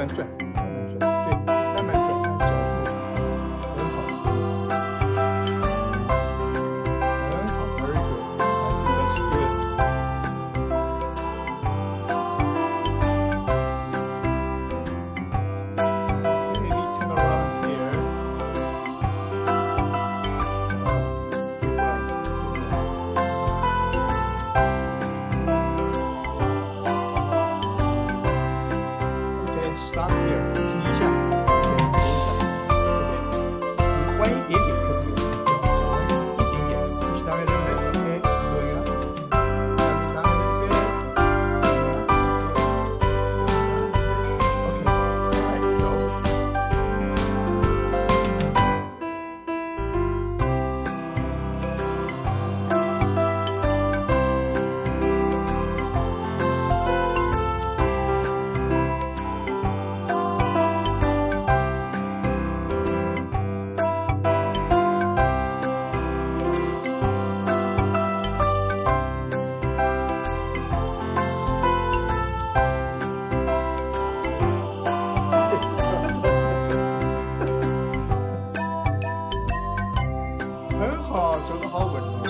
mensual. Mấy 很好，整得好稳重。